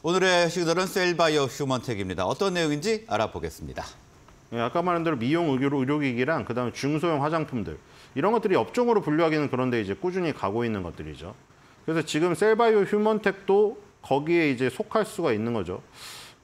오늘의 시그널은 셀바이오 휴먼텍입니다. 어떤 내용인지 알아보겠습니다. 예, 아까 말한 대로 미용 의료, 의료기기랑 그다음에 중소형 화장품들 이런 것들이 업종으로 분류하기는 그런데 이제 꾸준히 가고 있는 것들이죠. 그래서 지금 셀바이오 휴먼텍도 거기에 이제 속할 수가 있는 거죠.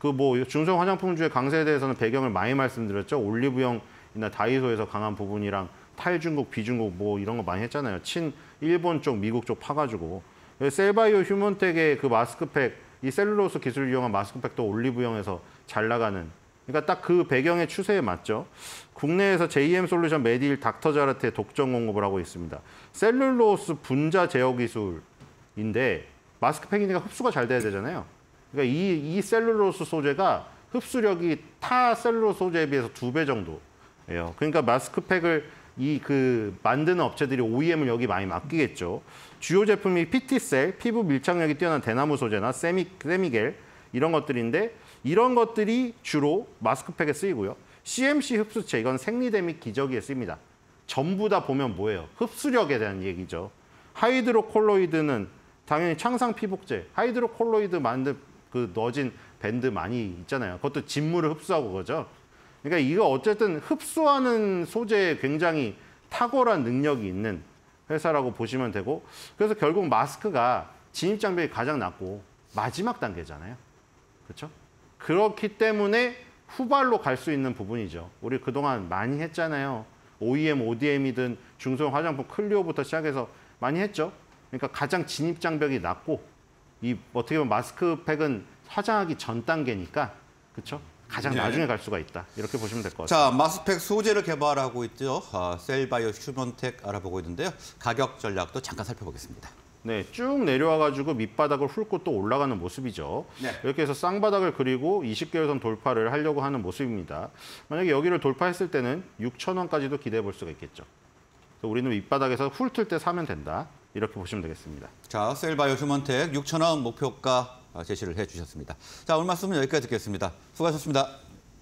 그 뭐 중소형 화장품주의 강세에 대해서는 배경을 많이 말씀드렸죠. 올리브영이나 다이소에서 강한 부분이랑 탈중국, 비중국 뭐 이런 거 많이 했잖아요. 친 일본 쪽, 미국 쪽 파가지고 셀바이오 휴먼텍의 그 마스크팩, 이 셀룰로스 기술을 이용한 마스크팩도 올리브영에서 잘 나가는 그러니까 딱 그 배경의 추세에 맞죠. 국내에서 JM 솔루션 메디힐 닥터자르트에 독점 공급을 하고 있습니다. 셀룰로스 분자 제어 기술인데 마스크팩이니까 흡수가 잘 돼야 되잖아요. 그러니까 이, 이 셀룰로스 소재가 흡수력이 타 셀룰로스 소재에 비해서 두 배 정도예요. 그러니까 마스크팩을 이 그 만드는 업체들이 OEM을 여기 많이 맡기겠죠. 주요 제품이 PT셀, 피부 밀착력이 뛰어난 대나무 소재나 세미, 세미겔 이런 것들인데 이런 것들이 주로 마스크팩에 쓰이고요. CMC 흡수체 이건 생리대 및 기저귀에 쓰입니다. 전부 다 보면 뭐예요? 흡수력에 대한 얘기죠. 하이드로콜로이드는 당연히 창상 피복제, 하이드로콜로이드 만든 그 넣어진 밴드 많이 있잖아요. 그것도 진물을 흡수하고 그거죠. 그러니까 이거 어쨌든 흡수하는 소재에 굉장히 탁월한 능력이 있는 회사라고 보시면 되고 그래서 결국 마스크가 진입 장벽이 가장 낮고 마지막 단계잖아요. 그렇죠? 그렇기 때문에 후발로 갈 수 있는 부분이죠. 우리 그동안 많이 했잖아요. OEM, ODM이든 중소형 화장품 클리오부터 시작해서 많이 했죠. 그러니까 가장 진입 장벽이 낮고 이 어떻게 보면 마스크팩은 화장하기 전 단계니까 그렇죠? 가장 네. 나중에 갈 수가 있다. 이렇게 보시면 될 것 같아요. 자, 마스크팩 소재를 개발하고 있죠. 아, 셀바이오 휴먼텍 알아보고 있는데요. 가격 전략도 잠깐 살펴보겠습니다. 네, 쭉 내려와가지고 밑바닥을 훑고 또 올라가는 모습이죠. 네. 이렇게 해서 쌍바닥을 그리고 20개월선 돌파를 하려고 하는 모습입니다. 만약에 여기를 돌파했을 때는 6천 원까지도 기대해 볼 수가 있겠죠. 그래서 우리는 밑바닥에서 훑을 때 사면 된다. 이렇게 보시면 되겠습니다. 자, 셀바이오 휴먼텍 6,000원 목표가 제시를 해주셨습니다. 자, 오늘 말씀은 여기까지 듣겠습니다. 수고하셨습니다.